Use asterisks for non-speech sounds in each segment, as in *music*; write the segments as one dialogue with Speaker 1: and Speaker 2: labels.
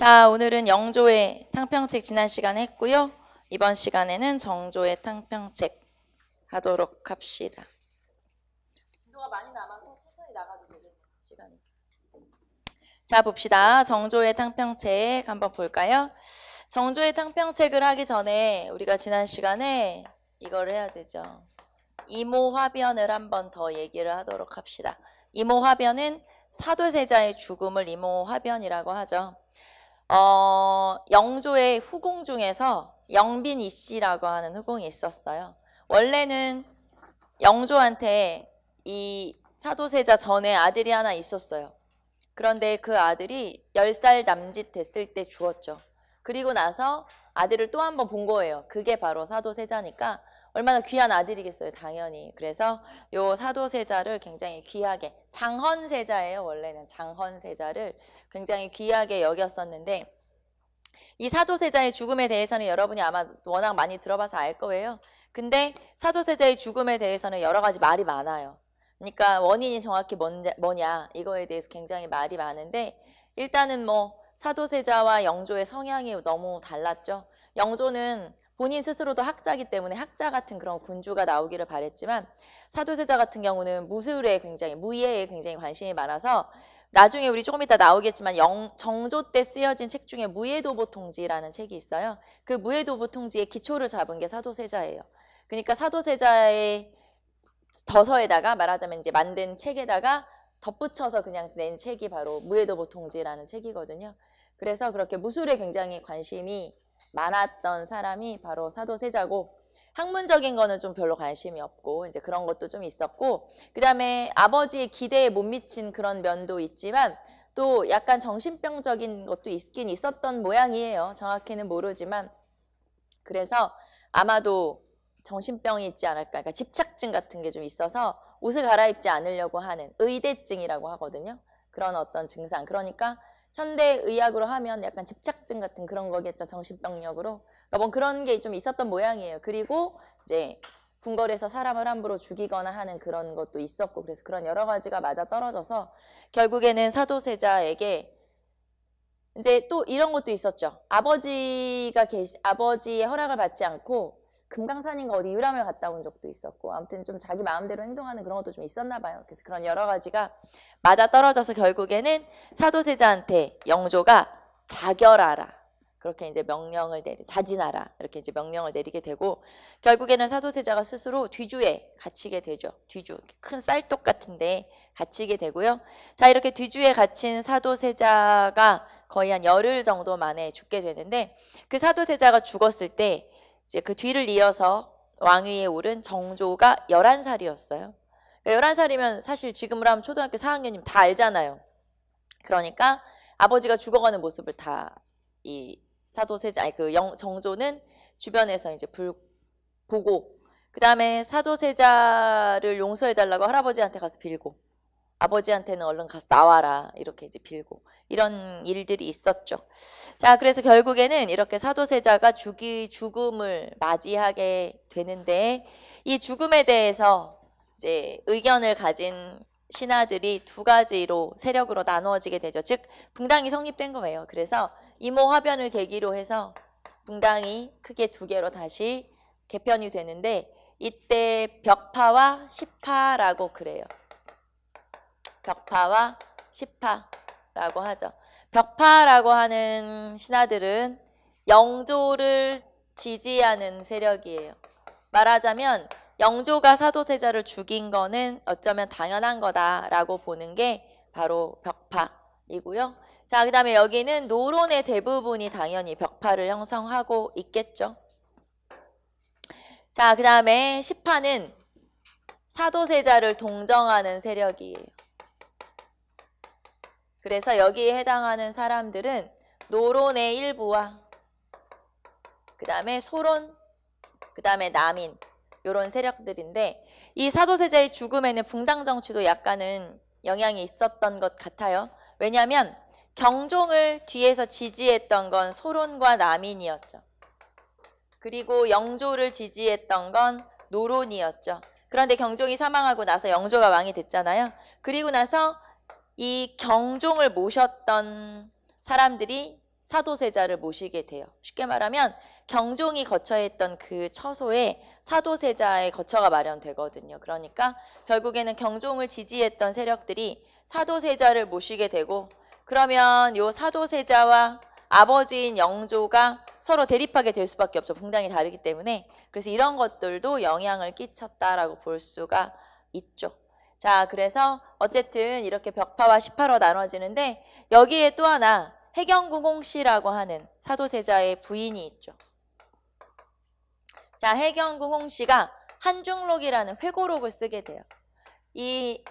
Speaker 1: 자, 오늘은 영조의 탕평책 지난 시간에 했고요. 이번 시간에는 정조의 탕평책 하도록 합시다. 진도가 많이 남아서 천천히 나가도 되겠네, 시간이. 자, 봅시다. 정조의 탕평책 한번 볼까요? 정조의 탕평책을 하기 전에 우리가 지난 시간에 이걸 해야 되죠. 이모화변을 한번 더 얘기를 하도록 합시다. 임오화변은 사도세자의 죽음을 임오화변이라고 하죠. 어, 영조의 후궁 중에서 영빈 이씨라고 하는 후궁이 있었어요. 원래는 영조한테 이 사도세자 전에 아들이 하나 있었어요. 그런데 그 아들이 10살 남짓 됐을 때 죽었죠. 그리고 나서 아들을 또 한 번 본 거예요. 그게 바로 사도세자니까 얼마나 귀한 아들이겠어요, 당연히. 그래서 요 사도세자를 굉장히 귀하게 장헌세자예요, 원래는 장헌세자를 굉장히 귀하게 여겼었는데 이 사도세자의 죽음에 대해서는 여러분이 아마 워낙 많이 들어봐서 알 거예요. 근데 사도세자의 죽음에 대해서는 여러 가지 말이 많아요. 그러니까 원인이 정확히 뭐냐 이거에 대해서 굉장히 말이 많은데 일단은 뭐 사도세자와 영조의 성향이 너무 달랐죠. 영조는 본인 스스로도 학자기 때문에 학자 같은 그런 군주가 나오기를 바랬지만 사도세자 같은 경우는 무술에 굉장히 무예에 굉장히 관심이 많아서 나중에 우리 조금 이따 나오겠지만 영, 정조 때 쓰여진 책 중에 무예도보통지라는 책이 있어요. 그 무예도보통지의 기초를 잡은 게 사도세자예요. 그러니까 사도세자의 저서에다가 말하자면 이제 만든 책에다가 덧붙여서 그냥 낸 책이 바로 무예도보통지라는 책이거든요. 그래서 그렇게 무술에 굉장히 관심이 많았던 사람이 바로 사도세자고 학문적인 거는 좀 별로 관심이 없고 이제 그런 것도 좀 있었고 그 다음에 아버지의 기대에 못 미친 그런 면도 있지만 또 약간 정신병적인 것도 있긴 있었던 모양이에요. 정확히는 모르지만 그래서 아마도 정신병이 있지 않을까 그러니까 집착증 같은 게 좀 있어서 옷을 갈아입지 않으려고 하는 의대증이라고 하거든요. 그런 어떤 증상 그러니까 현대의학으로 하면 약간 집착증 같은 그런 거겠죠. 정신병력으로. 그러니까 뭐 그런 게 좀 있었던 모양이에요. 그리고 이제 궁궐에서 사람을 함부로 죽이거나 하는 그런 것도 있었고 그래서 그런 여러 가지가 맞아 떨어져서 결국에는 사도세자에게 이제 또 이런 것도 있었죠. 아버지가 계시 아버지의 허락을 받지 않고 금강산인가 어디 유람을 갔다 온 적도 있었고 아무튼 좀 자기 마음대로 행동하는 그런 것도 좀 있었나 봐요. 그래서 그런 여러 가지가 맞아 떨어져서 결국에는 사도세자한테 영조가 자결하라. 그렇게 이제 명령을 내리 자진하라 이렇게 이제 명령을 내리게 되고 결국에는 사도세자가 스스로 뒤주에 갇히게 되죠. 뒤주 큰 쌀독 같은데 갇히게 되고요. 자 이렇게 뒤주에 갇힌 사도세자가 거의 한 열흘 정도 만에 죽게 되는데 그 사도세자가 죽었을 때 이제 그 뒤를 이어서 왕위에 오른 정조가 11살이었어요. 11살이면 사실 지금으로 하면 초등학교 4학년이면 다 알잖아요. 그러니까 아버지가 죽어가는 모습을 다 이 사도세자, 아니 그 영, 정조는 주변에서 이제 불 보고 그 다음에 사도세자를 용서해달라고 할아버지한테 가서 빌고 아버지한테는 얼른 가서 나와라 이렇게 이제 빌고 이런 일들이 있었죠. 자 그래서 결국에는 이렇게 사도세자가 죽이 죽음을 맞이하게 되는데 이 죽음에 대해서 이제 의견을 가진 신하들이 두 가지로 세력으로 나누어지게 되죠. 즉 붕당이 성립된 거예요. 그래서 이모 화변을 계기로 해서 붕당이 크게 두 개로 다시 개편이 되는데 이때 벽파와 시파라고 그래요. 벽파와 시파 라고 하죠. 벽파라고 하는 신하들은 영조를 지지하는 세력이에요. 말하자면 영조가 사도세자를 죽인 거는 어쩌면 당연한 거다라고 보는 게 바로 벽파이고요. 자, 그 다음에 여기는 노론의 대부분이 당연히 벽파를 형성하고 있겠죠. 자, 그 다음에 시파는 사도세자를 동정하는 세력이에요. 그래서 여기에 해당하는 사람들은 노론의 일부와 그 다음에 소론, 그 다음에 남인 이런 세력들인데 이 사도세자의 죽음에는 붕당 정치도 약간은 영향이 있었던 것 같아요. 왜냐하면 경종을 뒤에서 지지했던 건 소론과 남인이었죠. 그리고 영조를 지지했던 건 노론이었죠. 그런데 경종이 사망하고 나서 영조가 왕이 됐잖아요. 그리고 나서 이 경종을 모셨던 사람들이 사도세자를 모시게 돼요. 쉽게 말하면 경종이 거처에 있던 그 처소에 사도세자의 거처가 마련되거든요. 그러니까 결국에는 경종을 지지했던 세력들이 사도세자를 모시게 되고 그러면 요 사도세자와 아버지인 영조가 서로 대립하게 될 수밖에 없죠. 붕당이 다르기 때문에. 그래서 이런 것들도 영향을 끼쳤다라고 볼 수가 있죠. 자, 그래서 어쨌든 이렇게 벽파와 시파로 나눠지는데 여기에 또 하나 해경궁홍씨라고 하는 사도세자의 부인이 있죠. 자, 해경궁홍씨가 한중록이라는 회고록을 쓰게 돼요. 이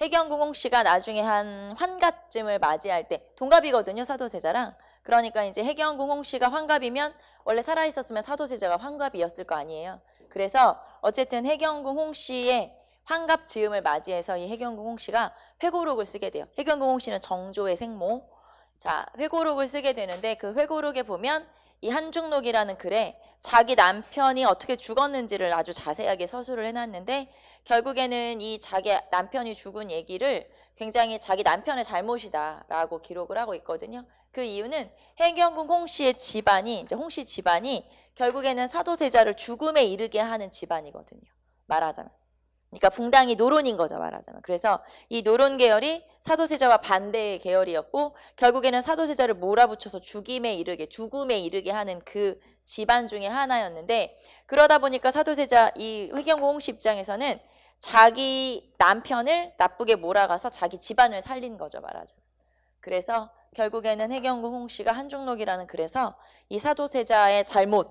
Speaker 1: 해경궁홍씨가 나중에 한 환갑쯤을 맞이할 때 동갑이거든요, 사도세자랑. 그러니까 이제 해경궁홍씨가 환갑이면 원래 살아있었으면 사도세자가 환갑이었을 거 아니에요. 그래서 어쨌든 해경궁 홍씨의 환갑 즈음을 맞이해서 이 해경궁 홍씨가 회고록을 쓰게 돼요. 해경궁 홍씨는 정조의 생모. 자, 회고록을 쓰게 되는데 그 회고록에 보면 이 한중록이라는 글에 자기 남편이 어떻게 죽었는지를 아주 자세하게 서술을 해놨는데 결국에는 이 자기 남편이 죽은 얘기를 굉장히 자기 남편의 잘못이다라고 기록을 하고 있거든요. 그 이유는 해경궁 홍씨의 집안이 이제 홍씨 집안이 결국에는 사도세자를 죽음에 이르게 하는 집안이거든요. 말하자면. 그러니까 붕당이 노론인 거죠 말하자면. 그래서 이 노론 계열이 사도세자와 반대의 계열이었고 결국에는 사도세자를 몰아붙여서 죽임에 이르게 죽음에 이르게 하는 그 집안 중에 하나였는데 그러다 보니까 사도세자 이 회경고 홍씨 입장에서는 자기 남편을 나쁘게 몰아가서 자기 집안을 살린 거죠 말하자면. 그래서 결국에는 해경궁 홍씨가 한중록이라는 글에서 이 사도세자의 잘못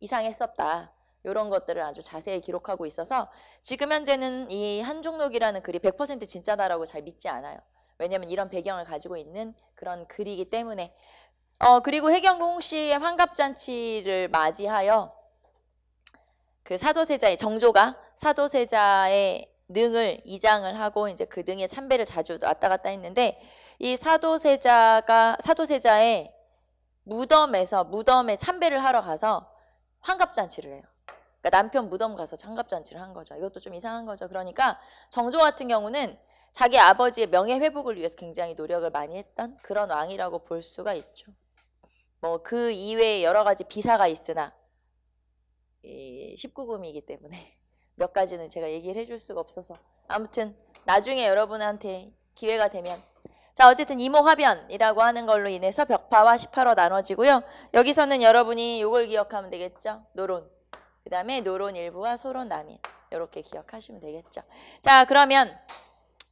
Speaker 1: 이상했었다. 이런 것들을 아주 자세히 기록하고 있어서 지금 현재는 이 한종록이라는 글이 100% 진짜다라고 잘 믿지 않아요. 왜냐하면 이런 배경을 가지고 있는 그런 글이기 때문에 어 그리고 해경궁 씨의 환갑잔치를 맞이하여 그 사도세자의 정조가 사도세자의 능을 이장을 하고 이제 그 등에 참배를 자주 왔다 갔다 했는데 이 사도세자가 사도세자의 무덤에서 무덤에 참배를 하러 가서 환갑잔치를 해요. 그러니까 남편 무덤 가서 창갑잔치를 한 거죠. 이것도 좀 이상한 거죠. 그러니까 정조 같은 경우는 자기 아버지의 명예 회복을 위해서 굉장히 노력을 많이 했던 그런 왕이라고 볼 수가 있죠. 뭐 그 이외에 여러 가지 비사가 있으나 이 19금이기 때문에 *laughs* 몇 가지는 제가 얘기를 해줄 수가 없어서 아무튼 나중에 여러분한테 기회가 되면 자 어쨌든 이모화변이라고 하는 걸로 인해서 벽파와 시파로 나눠지고요. 여기서는 여러분이 이걸 기억하면 되겠죠. 노론. 그 다음에 노론 일부와 소론 남인 이렇게 기억하시면 되겠죠. 자 그러면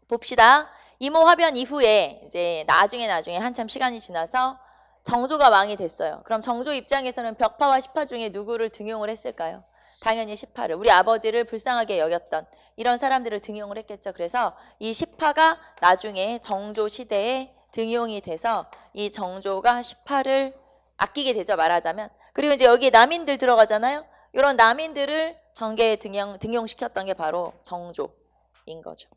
Speaker 1: 봅시다. 이모 화변 이후에 이제 나중에 나중에 한참 시간이 지나서 정조가 왕이 됐어요. 그럼 정조 입장에서는 벽파와 시파 중에 누구를 등용을 했을까요? 당연히 시파를 우리 아버지를 불쌍하게 여겼던 이런 사람들을 등용을 했겠죠. 그래서 이 시파가 나중에 정조 시대에 등용이 돼서 이 정조가 시파를 아끼게 되죠. 말하자면 그리고 이제 여기 남인들 들어가잖아요. 이런 남인들을 정계에 등용, 등용시켰던 게 바로 정조인 거죠.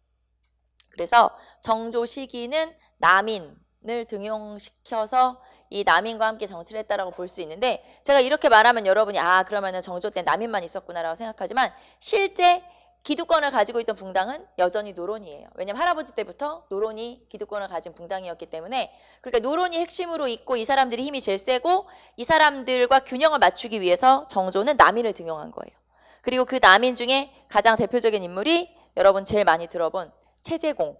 Speaker 1: 그래서 정조 시기는 남인을 등용시켜서 이 남인과 함께 정치를 했다라고 볼 수 있는데 제가 이렇게 말하면 여러분이 아 그러면은 정조 때 남인만 있었구나라고 생각하지만 실제 기득권을 가지고 있던 붕당은 여전히 노론이에요. 왜냐면 할아버지 때부터 노론이 기득권을 가진 붕당이었기 때문에 그러니까 노론이 핵심으로 있고 이 사람들이 힘이 제일 세고 이 사람들과 균형을 맞추기 위해서 정조는 남인을 등용한 거예요. 그리고 그 남인 중에 가장 대표적인 인물이 여러분 제일 많이 들어본 채제공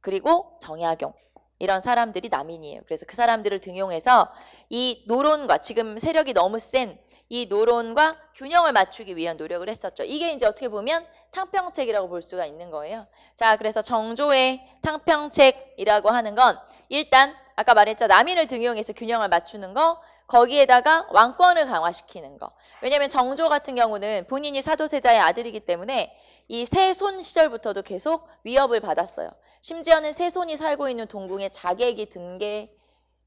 Speaker 1: 그리고 정약용 이런 사람들이 남인이에요. 그래서 그 사람들을 등용해서 이 노론과 지금 세력이 너무 센 이 노론과 균형을 맞추기 위한 노력을 했었죠. 이게 이제 어떻게 보면 탕평책이라고 볼 수가 있는 거예요. 자, 그래서 정조의 탕평책이라고 하는 건 일단 아까 말했죠. 남인을 등용해서 균형을 맞추는 거, 거기에다가 왕권을 강화시키는 거. 왜냐하면 정조 같은 경우는 본인이 사도세자의 아들이기 때문에 이 세손 시절부터도 계속 위협을 받았어요. 심지어는 세손이 살고 있는 동궁에 자객이 든 게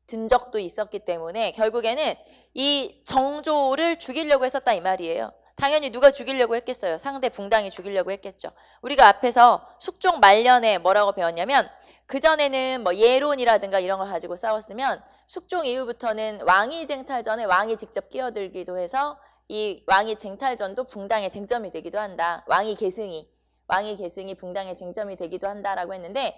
Speaker 1: 든 적도 있었기 때문에 결국에는 이 정조를 죽이려고 했었다 이 말이에요. 당연히 누가 죽이려고 했겠어요. 상대 붕당이 죽이려고 했겠죠. 우리가 앞에서 숙종 말년에 뭐라고 배웠냐면 그전에는 뭐 예론이라든가 이런 걸 가지고 싸웠으면 숙종 이후부터는 왕위 쟁탈전에 왕이 직접 끼어들기도 해서 이 왕위 쟁탈전도 붕당의 쟁점이 되기도 한다. 왕위 계승이 왕위 계승이 붕당의 쟁점이 되기도 한다라고 했는데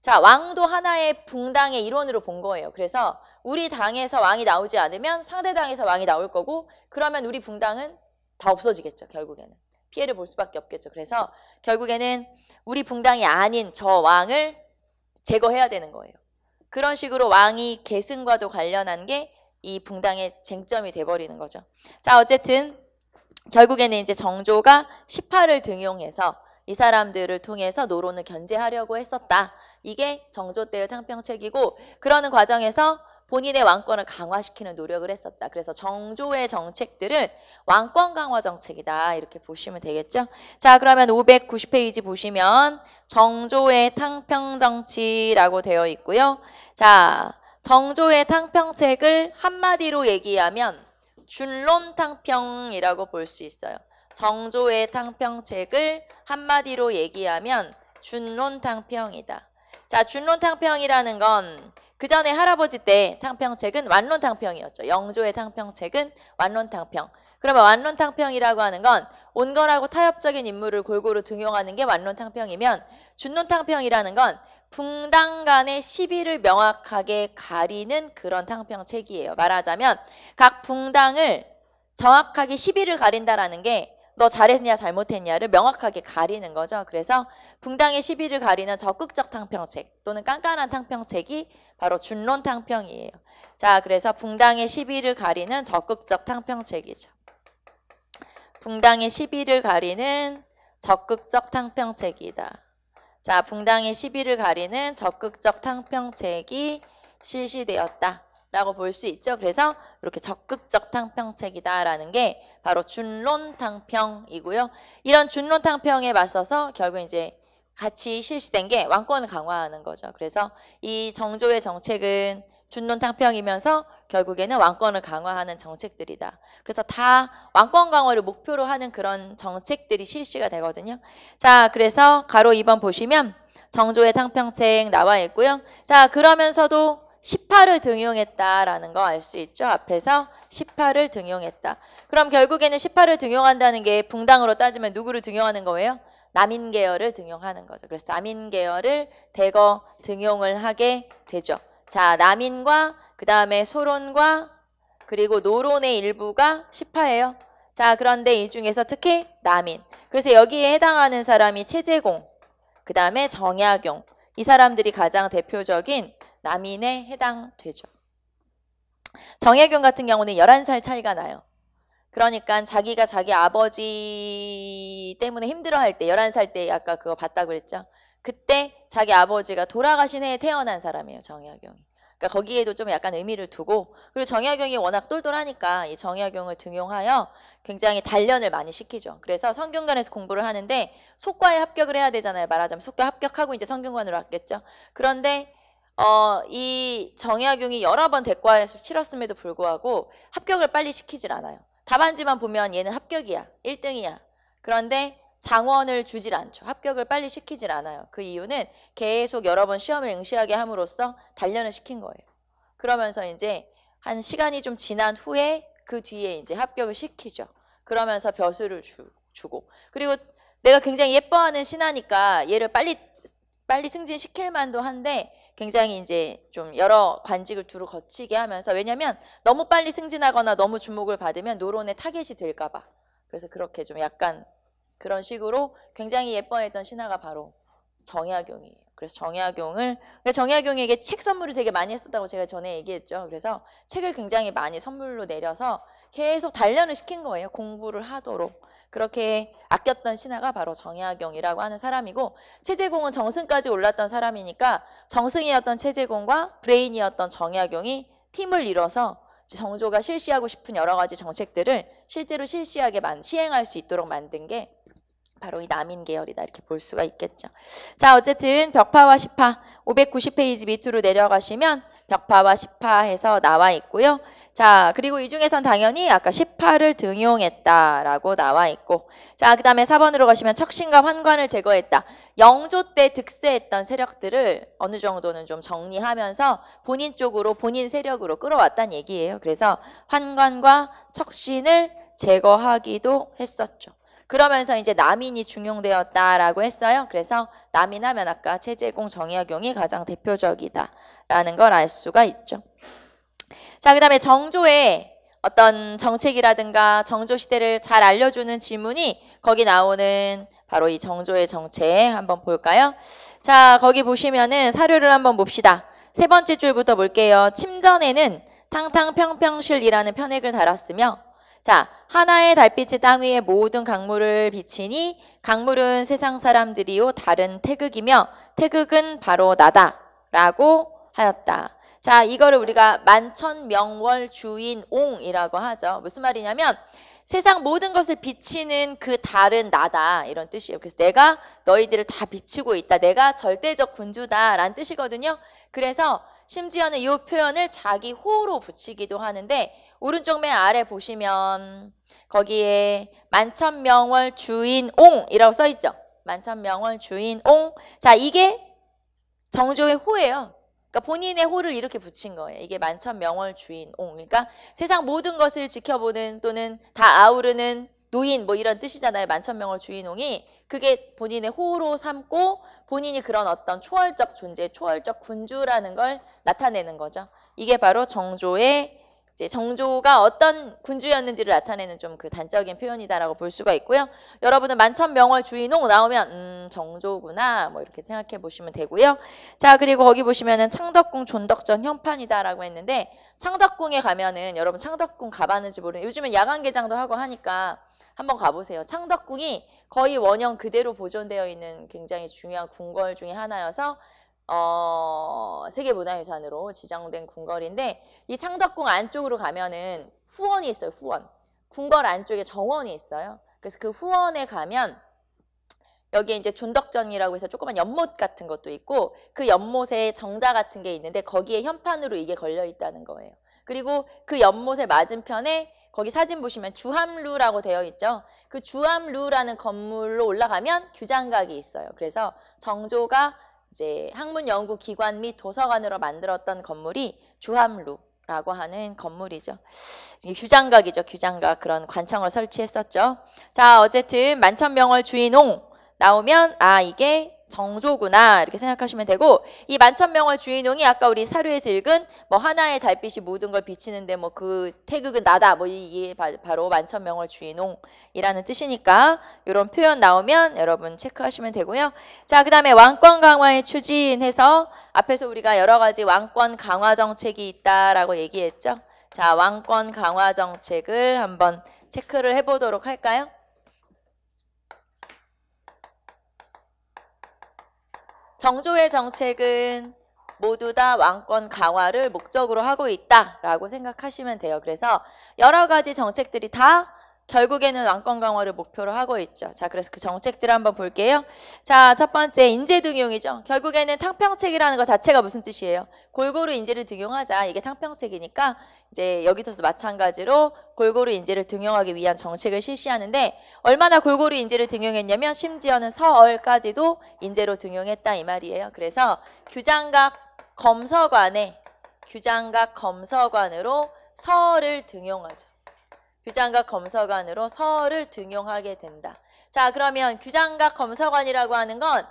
Speaker 1: 자, 왕도 하나의 붕당의 일원으로 본 거예요. 그래서 우리 당에서 왕이 나오지 않으면 상대 당에서 왕이 나올 거고 그러면 우리 붕당은 다 없어지겠죠. 결국에는. 피해를 볼 수밖에 없겠죠. 그래서 결국에는 우리 붕당이 아닌 저 왕을 제거해야 되는 거예요. 그런 식으로 왕이 계승과도 관련한 게 이 붕당의 쟁점이 돼버리는 거죠. 자, 어쨌든 결국에는 이제 정조가 18을 등용해서 이 사람들을 통해서 노론을 견제하려고 했었다. 이게 정조 때의 탕평책이고 그러는 과정에서 본인의 왕권을 강화시키는 노력을 했었다. 그래서 정조의 정책들은 왕권 강화 정책이다. 이렇게 보시면 되겠죠. 자, 그러면 590페이지 보시면 정조의 탕평 정치라고 되어 있고요. 자, 정조의 탕평책을 한마디로 얘기하면 준론 탕평이라고 볼 수 있어요. 정조의 탕평책을 한마디로 얘기하면 준론 탕평이다. 자, 준론 탕평이라는 건 그 전에 할아버지 때 탕평책은 완론탕평이었죠. 영조의 탕평책은 완론탕평. 그러면 완론탕평이라고 하는 건 온건하고 타협적인 인물을 골고루 등용하는 게 완론탕평이면 준론탕평이라는 건 붕당 간의 시비를 명확하게 가리는 그런 탕평책이에요. 말하자면 각 붕당을 정확하게 시비를 가린다라는 게 너 잘했냐 잘못했냐를 명확하게 가리는 거죠. 그래서 붕당의 시비를 가리는 적극적 탕평책 또는 깐깐한 탕평책이 바로 준론 탕평이에요. 자, 그래서 붕당의 시비를 가리는 적극적 탕평책이죠. 붕당의 시비를 가리는 적극적 탕평책이다. 자, 붕당의 시비를 가리는 적극적 탕평책이 실시되었다. 라고 볼 수 있죠. 그래서 이렇게 적극적 탕평책이다라는 게 바로 준론탕평이고요. 이런 준론탕평에 맞서서 결국 이제 같이 실시된 게 왕권을 강화하는 거죠. 그래서 이 정조의 정책은 준론탕평이면서 결국에는 왕권을 강화하는 정책들이다. 그래서 다 왕권 강화를 목표로 하는 그런 정책들이 실시가 되거든요. 자, 그래서 가로 2번 보시면 정조의 탕평책 나와 있고요. 자, 그러면서도 18을 등용했다라는 거 알 수 있죠. 앞에서 18을 등용했다. 그럼 결국에는 18을 등용한다는 게 붕당으로 따지면 누구를 등용하는 거예요? 남인 계열을 등용하는 거죠. 그래서 남인 계열을 대거 등용을 하게 되죠. 자, 남인과 그 다음에 소론과 그리고 노론의 일부가 18예요. 자, 그런데 이 중에서 특히 남인. 그래서 여기에 해당하는 사람이 최재공, 그 다음에 정약용. 이 사람들이 가장 대표적인 남인에 해당되죠. 정혜경 같은 경우는 11살 차이가 나요. 그러니까 자기가 자기 아버지 때문에 힘들어할 때 11살 때 아까 그거 봤다고 그랬죠. 그때 자기 아버지가 돌아가신 해에 태어난 사람이에요. 정약용이. 그러니까 거기에도 좀 약간 의미를 두고 그리고 정약용이 워낙 똘똘하니까 이 정약용을 등용하여 굉장히 단련을 많이 시키죠. 그래서 성균관에서 공부를 하는데 속과에 합격을 해야 되잖아요. 말하자면 속과 합격하고 이제 성균관으로 왔겠죠. 그런데 어, 이 정약용이 여러 번 대과에서 치렀음에도 불구하고 합격을 빨리 시키질 않아요. 답안지만 보면 얘는 합격이야. 1등이야. 그런데 장원을 주질 않죠. 합격을 빨리 시키질 않아요. 그 이유는 계속 여러 번 시험을 응시하게 함으로써 단련을 시킨 거예요. 그러면서 이제 한 시간이 좀 지난 후에 그 뒤에 이제 합격을 시키죠. 그러면서 벼슬을 주, 주고 그리고 내가 굉장히 예뻐하는 신하니까 얘를 빨리 빨리 승진시킬 만도 한데 굉장히 이제 좀 여러 관직을 두루 거치게 하면서 왜냐면 너무 빨리 승진하거나 너무 주목을 받으면 노론의 타겟이 될까 봐. 그래서 그렇게 좀 약간 그런 식으로 굉장히 예뻐했던 신하가 바로 정약용이에요. 그래서 정약용을 그러니까 정약용에게 책 선물을 되게 많이 했었다고 제가 전에 얘기했죠. 그래서 책을 굉장히 많이 선물로 내려서 계속 단련을 시킨 거예요. 공부를 하도록. 그렇게 아꼈던 신하가 바로 정약용이라고 하는 사람이고 최재공은 정승까지 올랐던 사람이니까 정승이었던 최재공과 브레인이었던 정약용이 팀을 이뤄서 정조가 실시하고 싶은 여러 가지 정책들을 실제로 실시하게 만, 시행할 수 있도록 만든 게 바로 이 남인 계열이다 이렇게 볼 수가 있겠죠. 자 어쨌든 벽파와 시파 590페이지 밑으로 내려가시면 벽파와 시파 해서 나와 있고요. 자 그리고 이 중에선 당연히 아까 18을 등용했다라고 나와 있고 자 그 다음에 4번으로 가시면 척신과 환관을 제거했다. 영조 때 득세했던 세력들을 어느 정도는 좀 정리하면서 본인 쪽으로 본인 세력으로 끌어왔다는 얘기예요. 그래서 환관과 척신을 제거하기도 했었죠. 그러면서 이제 남인이 중용되었다라고 했어요. 그래서 남인 하면 아까 체제공 정약용이 가장 대표적이다라는 걸 알 수가 있죠. 자, 그 다음에 정조의 어떤 정책이라든가 정조 시대를 잘 알려주는 지문이 거기 나오는 바로 이 정조의 정책 한번 볼까요? 자, 거기 보시면은 사료를 한번 봅시다. 세 번째 줄부터 볼게요. 침전에는 탕탕평평실이라는 편액을 달았으며 자, 하나의 달빛이 땅 위에 모든 강물을 비치니 강물은 세상 사람들이요 다른 태극이며 태극은 바로 나다라고 하였다. 자, 이거를 우리가 만천명월 주인옹이라고 하죠. 무슨 말이냐면 세상 모든 것을 비치는 그 달은 나다 이런 뜻이에요. 그래서 내가 너희들을 다 비치고 있다. 내가 절대적 군주다라는 뜻이거든요. 그래서 심지어는 이 표현을 자기 호로 붙이기도 하는데 오른쪽 맨 아래 보시면 거기에 만천명월 주인옹이라고 써 있죠. 만천명월 주인옹. 자, 이게 정조의 호예요. 그러니까 본인의 호를 이렇게 붙인 거예요. 이게 만천 명월 주인 옹. 그러니까 세상 모든 것을 지켜보는 또는 다 아우르는 노인 뭐 이런 뜻이잖아요. 만천 명월 주인 옹이 그게 본인의 호로 삼고 본인이 그런 어떤 초월적 존재, 초월적 군주라는 걸 나타내는 거죠. 이게 바로 정조의 이제 정조가 어떤 군주였는지를 나타내는 좀 그 단적인 표현이다라고 볼 수가 있고요. 여러분은 만천명월 주인홍 나오면 음 정조구나 뭐 이렇게 생각해 보시면 되고요. 자 그리고 거기 보시면은 창덕궁 존덕전 현판이다라고 했는데 창덕궁에 가면은 여러분 창덕궁 가봤는지 모르는 요즘은 야간 개장도 하고 하니까 한번 가보세요. 창덕궁이 거의 원형 그대로 보존되어 있는 굉장히 중요한 궁궐 중의 하나여서 어, 세계문화유산으로 지정된 궁궐인데 이 창덕궁 안쪽으로 가면은 후원이 있어요. 후원. 궁궐 안쪽에 정원이 있어요. 그래서 그 후원에 가면 여기에 이제 존덕전이라고 해서 조그만 연못 같은 것도 있고 그 연못에 정자 같은 게 있는데 거기에 현판으로 이게 걸려 있다는 거예요. 그리고 그 연못의 맞은편에 거기 사진 보시면 주함루라고 되어 있죠. 그 주함루라는 건물로 올라가면 규장각이 있어요. 그래서 정조가 이제 학문 연구 기관 및 도서관으로 만들었던 건물이 주함루라고 하는 건물이죠. 규장각이죠. 규장각 그런 관청을 설치했었죠. 자 어쨌든 만천명월 주인홍 나오면 아 이게 정조구나 이렇게 생각하시면 되고 이 만천명월 주인홍이 아까 우리 사료에서 읽은 뭐 하나의 달빛이 모든 걸 비치는데 뭐 그 태극은 나다 뭐 이게 바로 만천명월 주인홍이라는 뜻이니까 이런 표현 나오면 여러분 체크하시면 되고요. 자 그다음에 왕권 강화에 추진해서 앞에서 우리가 여러 가지 왕권 강화 정책이 있다라고 얘기했죠. 자 왕권 강화 정책을 한번 체크를 해보도록 할까요? 정조의 정책은 모두 다 왕권 강화를 목적으로 하고 있다라고 생각하시면 돼요. 그래서 여러 가지 정책들이 다 결국에는 왕권 강화를 목표로 하고 있죠. 자, 그래서 그 정책들을 한번 볼게요. 자, 첫 번째 인재 등용이죠. 결국에는 탕평책이라는 것 자체가 무슨 뜻이에요? 골고루 인재를 등용하자. 이게 탕평책이니까 이제 여기서도 마찬가지로 골고루 인재를 등용하기 위한 정책을 실시하는데 얼마나 골고루 인재를 등용했냐면 심지어는 서얼까지도 인재로 등용했다 이 말이에요. 그래서 규장각 검서관에 규장각 검서관으로 서를 등용하죠. 규장각 검서관으로 서를 등용하게 된다. 자 그러면 규장각 검서관이라고 하는 건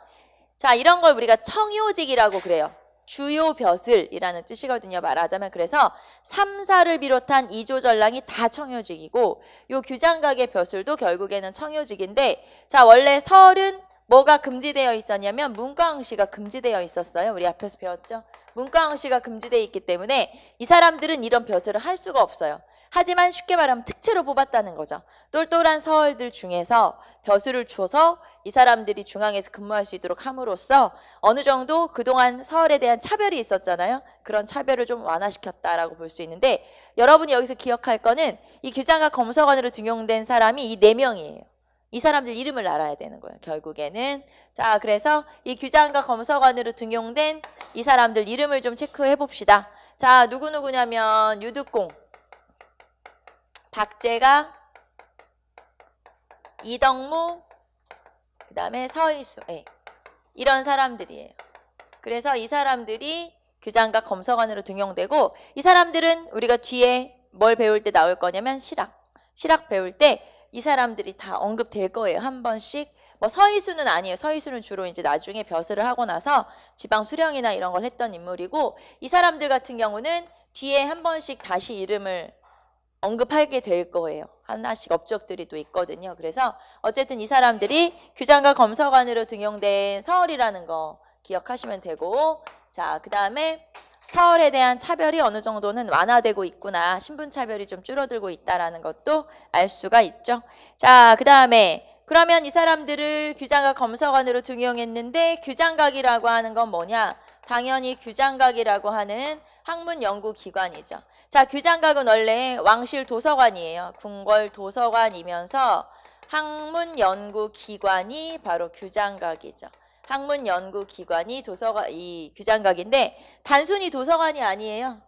Speaker 1: 자 이런 걸 우리가 청요직이라고 그래요. 주요 벼슬이라는 뜻이거든요. 말하자면 그래서 3사를 비롯한 2조 전랑이 다 청요직이고 요 규장각의 벼슬도 결국에는 청요직인데 자 원래 설은 뭐가 금지되어 있었냐면 문과응시가 금지되어 있었어요. 우리 앞에서 배웠죠. 문과응시가 금지되어 있기 때문에 이 사람들은 이런 벼슬을 할 수가 없어요. 하지만 쉽게 말하면 특채로 뽑았다는 거죠. 똘똘한 서울들 중에서 벼슬을 줘서 이 사람들이 중앙에서 근무할 수 있도록 함으로써 어느 정도 그동안 서울에 대한 차별이 있었잖아요. 그런 차별을 좀 완화시켰다라고 볼 수 있는데 여러분이 여기서 기억할 거는 이 규장과 검사관으로 등용된 사람이 이 네 명이에요. 이 사람들 이름을 알아야 되는 거예요. 결국에는 자 그래서 이 규장과 검사관으로 등용된 이 사람들 이름을 좀 체크해 봅시다. 자 누구누구냐면 유득공 박재가, 이덕무, 그 다음에 서희수 네. 이런 사람들이에요. 그래서 이 사람들이 규장과 검서관으로 등용되고 이 사람들은 우리가 뒤에 뭘 배울 때 나올 거냐면 실학. 실학 배울 때 이 사람들이 다 언급될 거예요. 한 번씩. 뭐 서희수는 아니에요. 서희수는 주로 이제 나중에 벼슬을 하고 나서 지방 수령이나 이런 걸 했던 인물이고 이 사람들 같은 경우는 뒤에 한 번씩 다시 이름을 언급하게 될 거예요. 하나씩 업적들이 또 있거든요. 그래서 어쨌든 이 사람들이 규장과 검서관으로 등용된 서울이라는 거 기억하시면 되고 자, 그 다음에 서울에 대한 차별이 어느 정도는 완화되고 있구나. 신분 차별이 좀 줄어들고 있다라는 것도 알 수가 있죠. 자, 그 다음에 그러면 이 사람들을 규장각 검사관으로 등용했는데 규장각이라고 하는 건 뭐냐? 당연히 규장각이라고 하는 학문 연구 기관이죠. 자, 규장각은 원래 왕실 도서관이에요. 궁궐 도서관이면서 학문 연구 기관이 바로 규장각이죠. 학문 연구 기관이 도서관 이 규장각인데 단순히 도서관이 아니에요.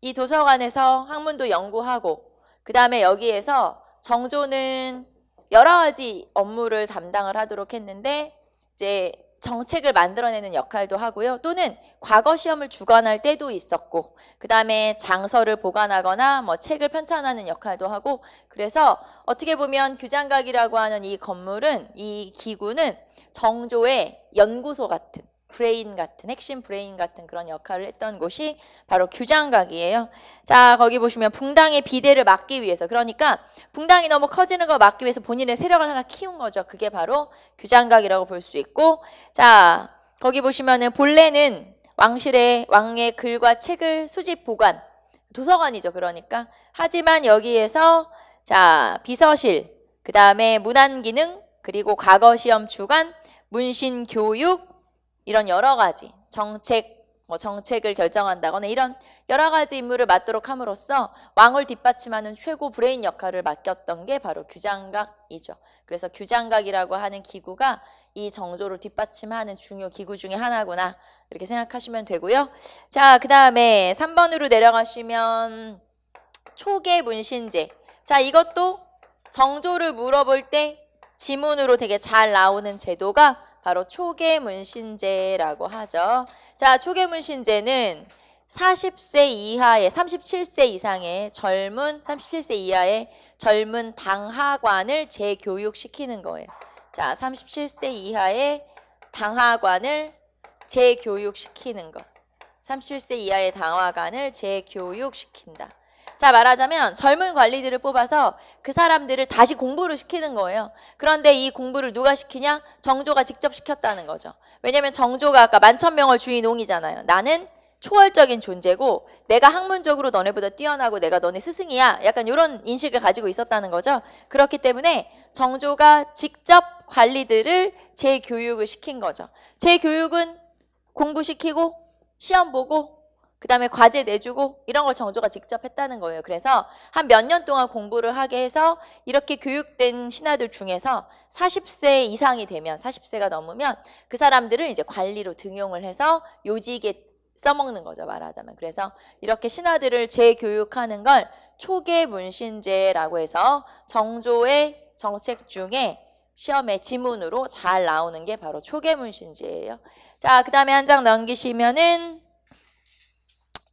Speaker 1: 이 도서관에서 학문도 연구하고 그 다음에 여기에서 정조는 여러 가지 업무를 담당을 하도록 했는데 이제 정책을 만들어내는 역할도 하고요. 또는 과거 시험을 주관할 때도 있었고 그 다음에 장서를 보관하거나 뭐 책을 편찬하는 역할도 하고 그래서 어떻게 보면 규장각이라고 하는 이 건물은 이 기구는 정조의 연구소 같은 브레인 같은 핵심 브레인 같은 그런 역할을 했던 곳이 바로 규장각이에요. 자 거기 보시면 붕당의 비대를 막기 위해서 그러니까 붕당이 너무 커지는 걸 막기 위해서 본인의 세력을 하나 키운 거죠. 그게 바로 규장각이라고 볼 수 있고 자 거기 보시면은 본래는 왕실의 왕의 글과 책을 수집 보관 도서관이죠. 그러니까 하지만 여기에서 자 비서실 그 다음에 문안기능 그리고 과거 시험 주관 문신 교육 이런 여러 가지 정책 뭐 정책을 결정한다거나 이런 여러 가지 임무를 맡도록 함으로써 왕을 뒷받침하는 최고 브레인 역할을 맡겼던 게 바로 규장각이죠. 그래서 규장각이라고 하는 기구가 이 정조를 뒷받침하는 중요 기구 중의 하나구나 이렇게 생각하시면 되고요. 자, 그 다음에 3번으로 내려가시면 초계 문신제. 자, 이것도 정조를 물어볼 때 지문으로 되게 잘 나오는 제도가 바로 초계문신제라고 하죠. 자, 초계문신제는 40세 이하의 37세 이상의 젊은 37세 이하의 젊은 당하관을 재교육시키는 거예요. 자, 37세 이하의 당하관을 재교육시키는 것. 37세 이하의 당화관을 재교육시킨다. 자 말하자면 젊은 관리들을 뽑아서 그 사람들을 다시 공부를 시키는 거예요. 그런데 이 공부를 누가 시키냐? 정조가 직접 시켰다는 거죠. 왜냐하면 정조가 아까 만천명을 주인옹이잖아요. 나는 초월적인 존재고 내가 학문적으로 너네보다 뛰어나고 내가 너네 스승이야. 약간 이런 인식을 가지고 있었다는 거죠. 그렇기 때문에 정조가 직접 관리들을 재교육을 시킨 거죠. 재교육은 공부시키고 시험 보고 그 다음에 과제 내주고 이런 걸 정조가 직접 했다는 거예요. 그래서 한 몇 년 동안 공부를 하게 해서 이렇게 교육된 신하들 중에서 40세 이상이 되면 40세가 넘으면 그 사람들을 이제 관리로 등용을 해서 요직에 써먹는 거죠. 말하자면. 그래서 이렇게 신하들을 재교육하는 걸 초계 문신제라고 해서 정조의 정책 중에 시험의 지문으로 잘 나오는 게 바로 초계 문신제예요. 자, 그 다음에 한 장 넘기시면은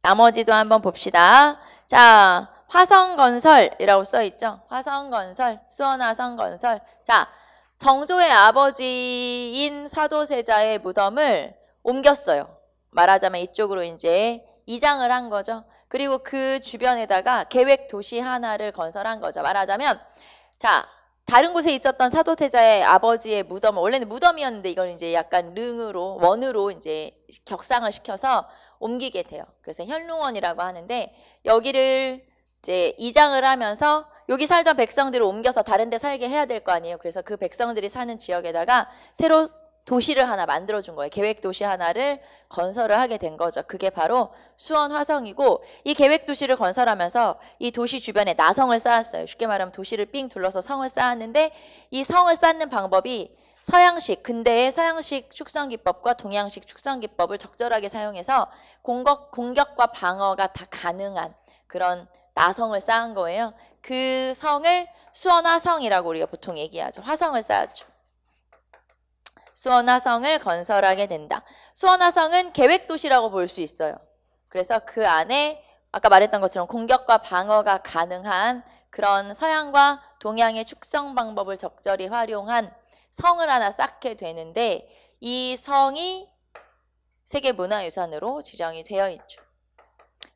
Speaker 1: 나머지도 한번 봅시다. 자, 화성건설이라고 써있죠. 화성건설, 수원화성건설. 자, 정조의 아버지인 사도세자의 무덤을 옮겼어요. 말하자면 이쪽으로 이제 이장을 한 거죠. 그리고 그 주변에다가 계획 도시 하나를 건설한 거죠. 말하자면 자 다른 곳에 있었던 사도세자의 아버지의 무덤은 원래는 무덤이었는데 이걸 이제 약간 릉으로 원으로 이제 격상을 시켜서 옮기게 돼요. 그래서 현룡원이라고 하는데 여기를 이제 이장을 하면서 여기 살던 백성들을 옮겨서 다른 데 살게 해야 될 거 아니에요. 그래서 그 백성들이 사는 지역에다가 새로 도시를 하나 만들어 준 거예요. 계획 도시 하나를 건설을 하게 된 거죠. 그게 바로 수원 화성이고 이 계획 도시를 건설하면서 이 도시 주변에 나성을 쌓았어요. 쉽게 말하면 도시를 삥 둘러서 성을 쌓았는데 이 성을 쌓는 방법이 서양식 근대의 서양식 축성 기법과 동양식 축성 기법을 적절하게 사용해서 공격 공격과 방어가 다 가능한 그런 나성을 쌓은 거예요. 그 성을 수원화성이라고 우리가 보통 얘기하죠. 화성을 쌓았죠. 수원화성을 건설하게 된다. 수원화성은 계획도시라고 볼 수 있어요. 그래서 그 안에 아까 말했던 것처럼 공격과 방어가 가능한 그런 서양과 동양의 축성 방법을 적절히 활용한 성을 하나 쌓게 되는데 이 성이 세계문화유산으로 지정이 되어 있죠.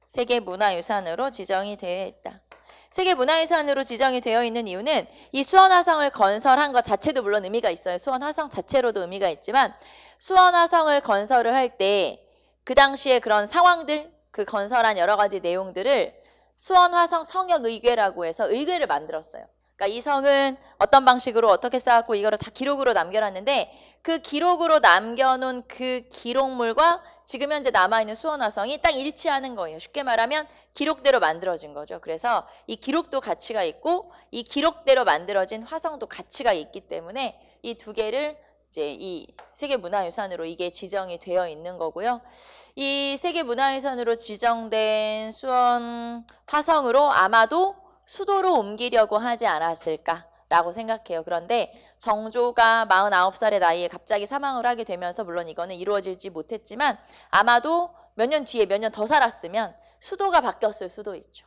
Speaker 1: 세계문화유산으로 지정이 되어 있다. 세계문화유산으로 지정이 되어 있는 이유는 이 수원화성을 건설한 것 자체도 물론 의미가 있어요. 수원화성 자체로도 의미가 있지만 수원화성을 건설을 할 때 그 당시에 그런 상황들, 그 건설한 여러 가지 내용들을 수원화성 성역의궤라고 해서 의궤를 만들었어요. 그러니까 이 성은 어떤 방식으로 어떻게 쌓았고 이거를 다 기록으로 남겨놨는데 그 기록으로 남겨놓은 그 기록물과 지금 현재 남아있는 수원화성이 딱 일치하는 거예요. 쉽게 말하면 기록대로 만들어진 거죠. 그래서 이 기록도 가치가 있고 이 기록대로 만들어진 화성도 가치가 있기 때문에 이 두 개를 이제 이 세계문화유산으로 이게 지정이 되어 있는 거고요. 이 세계문화유산으로 지정된 수원 화성으로 아마도 수도로 옮기려고 하지 않았을까 라고 생각해요. 그런데 정조가 49살의 나이에 갑자기 사망을 하게 되면서 물론 이거는 이루어질지 못했지만 아마도 몇 년 뒤에 몇 년 더 살았으면 수도가 바뀌었을 수도 있죠.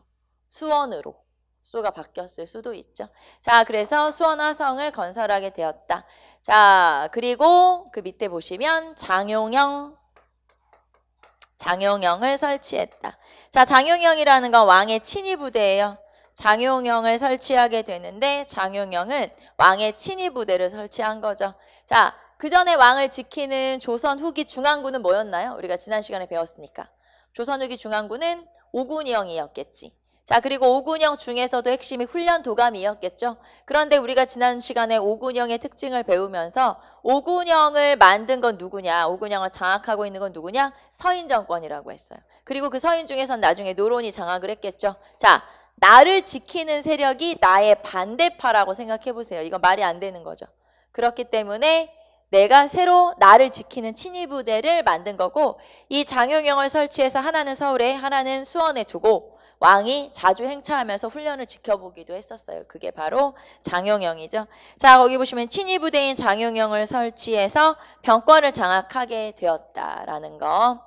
Speaker 1: 수원으로. 수도가 바뀌었을 수도 있죠. 자, 그래서 수원화성을 건설하게 되었다. 자, 그리고 그 밑에 보시면 장용영 장용영을 설치했다. 자, 장용영이라는 건 왕의 친위 부대예요. 장용영을 설치하게 되는데 장용영은 왕의 친위 부대를 설치한 거죠. 자, 그 전에 왕을 지키는 조선 후기 중앙군은 뭐였나요? 우리가 지난 시간에 배웠으니까. 조선 후기 중앙군은 오군영이었겠지. 자, 그리고 오군영 중에서도 핵심이 훈련 도감이었겠죠. 그런데 우리가 지난 시간에 오군영의 특징을 배우면서 오군영을 만든 건 누구냐, 오군영을 장악하고 있는 건 누구냐? 서인 정권이라고 했어요. 그리고 그 서인 중에선 나중에 노론이 장악을 했겠죠. 자, 나를 지키는 세력이 나의 반대파라고 생각해 보세요. 이건 말이 안 되는 거죠. 그렇기 때문에 내가 새로 나를 지키는 친위 부대를 만든 거고 이 장용영을 설치해서 하나는 서울에 하나는 수원에 두고 왕이 자주 행차하면서 훈련을 지켜보기도 했었어요. 그게 바로 장용영이죠. 자 거기 보시면 친위 부대인 장용영을 설치해서 병권을 장악하게 되었다라는 거.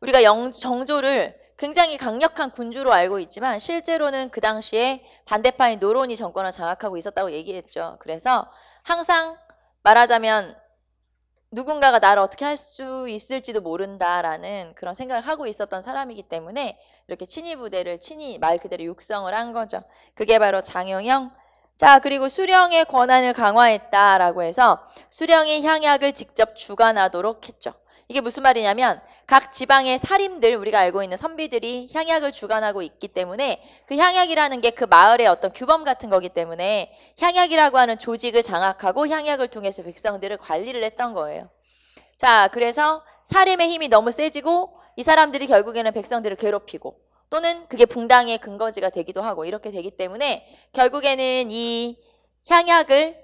Speaker 1: 우리가 영, 정조를 굉장히 강력한 군주로 알고 있지만 실제로는 그 당시에 반대파인 노론이 정권을 장악하고 있었다고 얘기했죠. 그래서 항상 말하자면 누군가가 나를 어떻게 할 수 있을지도 모른다라는 그런 생각을 하고 있었던 사람이기 때문에 이렇게 친위 부대를 친위 말 그대로 육성을 한 거죠. 그게 바로 장용영. 자 그리고 수령의 권한을 강화했다라고 해서 수령이 향약을 직접 주관하도록 했죠. 이게 무슨 말이냐면 각 지방의 사림들 우리가 알고 있는 선비들이 향약을 주관하고 있기 때문에 그 향약이라는 게 그 마을의 어떤 규범 같은 거기 때문에 향약이라고 하는 조직을 장악하고 향약을 통해서 백성들을 관리를 했던 거예요. 자, 그래서 사림의 힘이 너무 세지고 이 사람들이 결국에는 백성들을 괴롭히고 또는 그게 붕당의 근거지가 되기도 하고 이렇게 되기 때문에 결국에는 이 향약을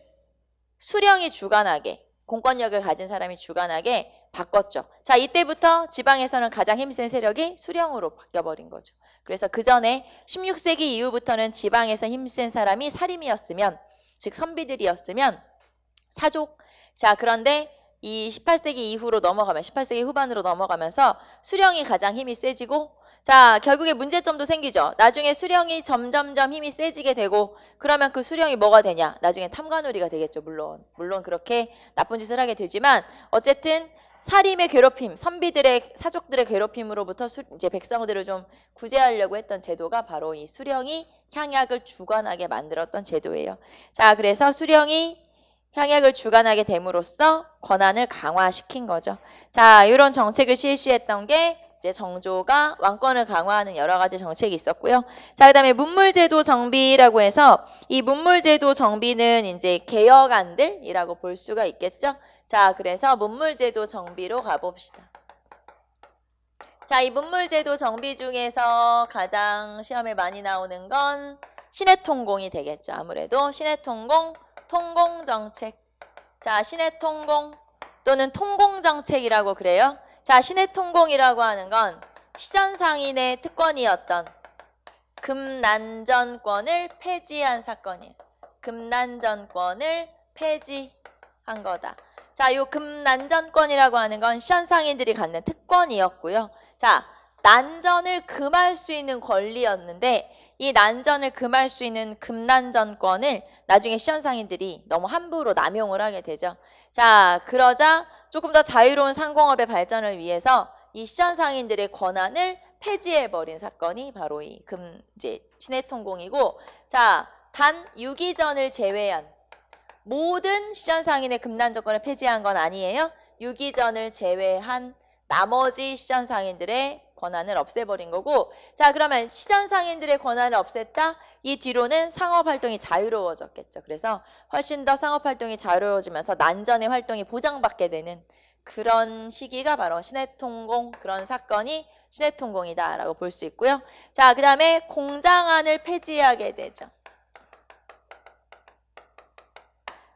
Speaker 1: 수령이 주관하게 공권력을 가진 사람이 주관하게 바꿨죠. 자, 이때부터 지방에서는 가장 힘센 세력이 수령으로 바뀌어버린 거죠. 그래서 그 전에 16세기 이후부터는 지방에서 힘센 사람이 사림이었으면, 즉 선비들이었으면 사족. 자, 그런데 이 18세기 이후로 넘어가면 18세기 후반으로 넘어가면서 수령이 가장 힘이 세지고 자, 결국에 문제점도 생기죠. 나중에 수령이 점점점 힘이 세지게 되고 그러면 그 수령이 뭐가 되냐? 나중에 탐관오리가 되겠죠. 물론. 물론 그렇게 나쁜 짓을 하게 되지만 어쨌든 사림의 괴롭힘, 선비들의 사족들의 괴롭힘으로부터 수, 이제 백성들을 좀 구제하려고 했던 제도가 바로 이 수령이 향약을 주관하게 만들었던 제도예요. 자, 그래서 수령이 향약을 주관하게 됨으로써 권한을 강화시킨 거죠. 자, 이런 정책을 실시했던 게 이제 정조가 왕권을 강화하는 여러 가지 정책이 있었고요. 자, 그다음에 문물제도 정비라고 해서 이 문물제도 정비는 이제 개혁안들이라고 볼 수가 있겠죠. 자, 그래서 문물제도 정비로 가봅시다. 자, 이 문물제도 정비 중에서 가장 시험에 많이 나오는 건 신해통공이 되겠죠. 아무래도 신해통공, 통공정책. 자, 신해통공 또는 통공정책이라고 그래요. 자, 신해통공이라고 하는 건 시전상인의 특권이었던 금난전권을 폐지한 사건이에요. 금난전권을 폐지한 거다. 자, 요 금난전권이라고 하는 건 시전상인들이 갖는 특권이었고요. 자, 난전을 금할 수 있는 권리였는데 이 난전을 금할 수 있는 금난전권을 나중에 시현상인들이 너무 함부로 남용을 하게 되죠. 자, 그러자 조금 더 자유로운 상공업의 발전을 위해서 이 시현상인들의 권한을 폐지해버린 사건이 바로 이 금, 이제 신해통공이고, 자, 단 유기전을 제외한 모든 시전 상인의 금난 조건을 폐지한 건 아니에요. 유기전을 제외한 나머지 시전 상인들의 권한을 없애버린 거고 자 그러면 시전 상인들의 권한을 없앴다? 이 뒤로는 상업활동이 자유로워졌겠죠. 그래서 훨씬 더 상업활동이 자유로워지면서 난전의 활동이 보장받게 되는 그런 시기가 바로 신해통공 그런 사건이 신해통공이다라고 볼 수 있고요. 자, 그 다음에 공장안을 폐지하게 되죠.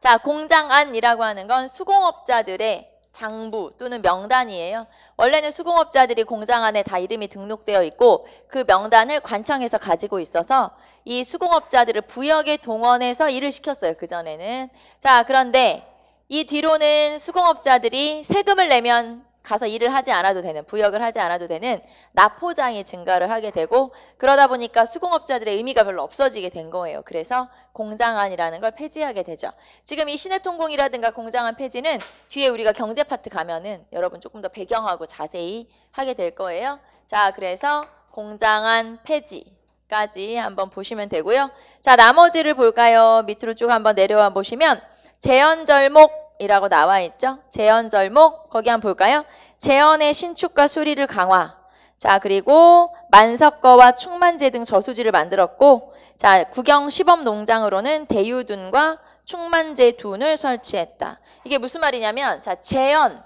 Speaker 1: 자, 공장 안이라고 하는 건 수공업자들의 장부 또는 명단이에요. 원래는 수공업자들이 공장 안에 다 이름이 등록되어 있고 그 명단을 관청에서 가지고 있어서 이 수공업자들을 부역에 동원해서 일을 시켰어요. 그전에는. 자, 그런데 이 뒤로는 수공업자들이 세금을 내면 가서 일을 하지 않아도 되는 부역을 하지 않아도 되는 납포장이 증가를 하게 되고 그러다 보니까 수공업자들의 의미가 별로 없어지게 된 거예요. 그래서 공장안이라는 걸 폐지하게 되죠. 지금 이 시내통공이라든가 공장안 폐지는 뒤에 우리가 경제 파트 가면은 여러분 조금 더 배경하고 자세히 하게 될 거예요. 자, 그래서 공장안 폐지 까지 한번 보시면 되고요. 자, 나머지를 볼까요? 밑으로 쭉 한번 내려와 보시면 재현절목 이라고 나와 있죠. 재현 절목 거기 한번 볼까요? 재현의 신축과 수리를 강화. 자 그리고 만석거와 충만제 등 저수지를 만들었고 자 구경 시범 농장으로는 대유둔과 충만제 둔을 설치했다. 이게 무슨 말이냐면 자 재현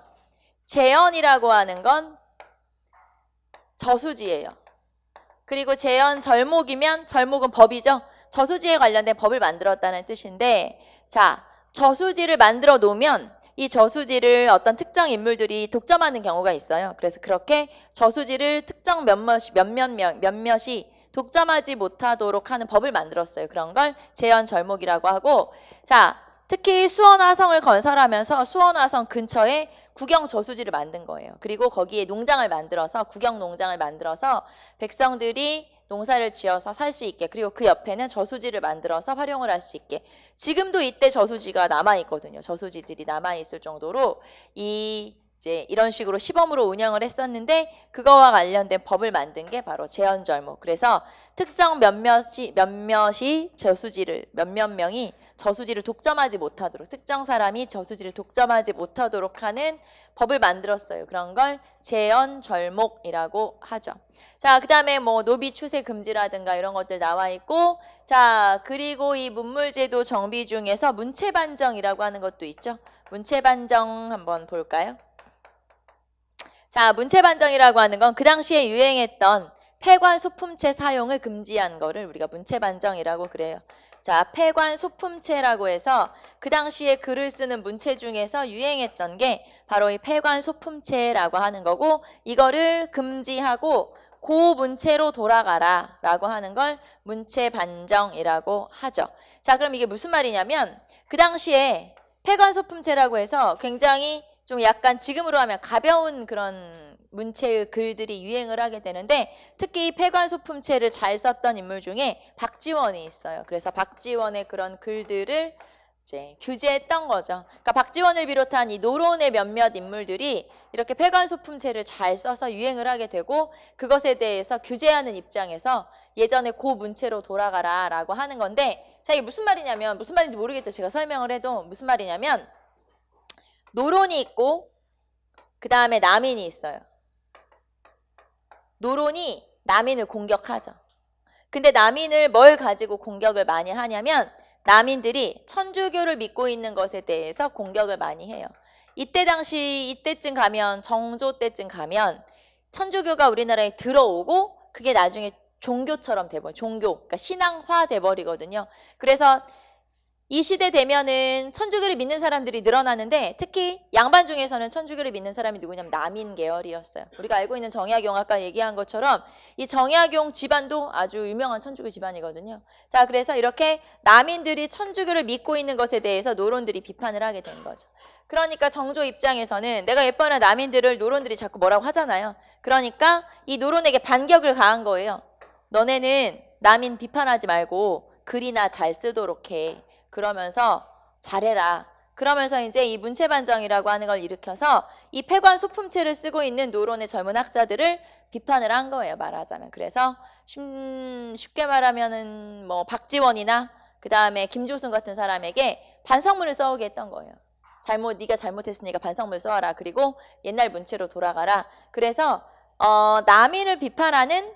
Speaker 1: 재현이라고 하는 건 저수지예요. 그리고 재현 절목이면 절목은 법이죠. 저수지에 관련된 법을 만들었다는 뜻인데 자 저수지를 만들어 놓으면 이 저수지를 어떤 특정 인물들이 독점하는 경우가 있어요. 그래서 그렇게 저수지를 특정 몇몇이 몇몇 몇몇이 독점하지 못하도록 하는 법을 만들었어요. 그런 걸 재현 절목이라고 하고 자 특히 수원화성을 건설하면서 수원화성 근처에 구경 저수지를 만든 거예요. 그리고 거기에 농장을 만들어서 구경 농장을 만들어서 백성들이 농사를 지어서 살 수 있게 그리고 그 옆에는 저수지를 만들어서 활용을 할 수 있게 지금도 이때 저수지가 남아 있거든요. 저수지들이 남아 있을 정도로 이 이제 이런 식으로 시범으로 운영을 했었는데 그거와 관련된 법을 만든 게 바로 재현절목. 그래서 특정 몇몇이 몇몇이 저수지를 몇몇 명이 저수지를 독점하지 못하도록 특정 사람이 저수지를 독점하지 못하도록 하는 법을 만들었어요. 그런 걸 재현절목이라고 하죠. 자, 그다음에 뭐 노비 추세 금지라든가 이런 것들 나와 있고 자, 그리고 이 문물제도 정비 중에서 문체 반정이라고 하는 것도 있죠. 문체 반정 한번 볼까요? 자, 문체 반정이라고 하는 건 그 당시에 유행했던 폐관 소품체 사용을 금지한 거를 우리가 문체 반정이라고 그래요. 자, 폐관 소품체라고 해서 그 당시에 글을 쓰는 문체 중에서 유행했던 게 바로 이 폐관 소품체라고 하는 거고 이거를 금지하고 고문체로 돌아가라 라고 하는 걸 문체 반정이라고 하죠. 자, 그럼 이게 무슨 말이냐면 그 당시에 폐관 소품체라고 해서 굉장히 좀 약간 지금으로 하면 가벼운 그런 문체의 글들이 유행을 하게 되는데 특히 폐관 소품체를 잘 썼던 인물 중에 박지원이 있어요. 그래서 박지원의 그런 글들을 이제 규제했던 거죠. 그러니까 박지원을 비롯한 이 노론의 몇몇 인물들이 이렇게 폐관 소품체를 잘 써서 유행을 하게 되고 그것에 대해서 규제하는 입장에서 예전에 고 문체로 돌아가라 라고 하는 건데 자 이게 무슨 말이냐면 무슨 말인지 모르겠죠. 제가 설명을 해도 무슨 말이냐면 노론이 있고 그 다음에 남인이 있어요. 노론이 남인을 공격하죠. 근데 남인을 뭘 가지고 공격을 많이 하냐면 남인들이 천주교를 믿고 있는 것에 대해서 공격을 많이 해요. 이때 당시 이때쯤 가면 정조 때쯤 가면 천주교가 우리나라에 들어오고 그게 나중에 종교처럼 돼버려 종교 그러니까 신앙화 돼버리거든요. 그래서 이 시대 되면은 천주교를 믿는 사람들이 늘어나는데 특히 양반 중에서는 천주교를 믿는 사람이 누구냐면 남인 계열이었어요. 우리가 알고 있는 정약용 아까 얘기한 것처럼 이 정약용 집안도 아주 유명한 천주교 집안이거든요. 자, 그래서 이렇게 남인들이 천주교를 믿고 있는 것에 대해서 노론들이 비판을 하게 된 거죠. 그러니까 정조 입장에서는 내가 예뻐하는 남인들을 노론들이 자꾸 뭐라고 하잖아요. 그러니까 이 노론에게 반격을 가한 거예요. 너네는 남인 비판하지 말고 글이나 잘 쓰도록 해. 그러면서 잘해라. 그러면서 이제 이 문체반정이라고 하는 걸 일으켜서 이 폐관 소품체를 쓰고 있는 노론의 젊은 학자들을 비판을 한 거예요. 말하자면. 그래서 쉽게 말하면은 뭐 박지원이나 그 다음에 김조순 같은 사람에게 반성문을 써오게 했던 거예요. 잘못 네가 잘못했으니까 반성문 써와라. 그리고 옛날 문체로 돌아가라. 그래서 어, 남인을 비판하는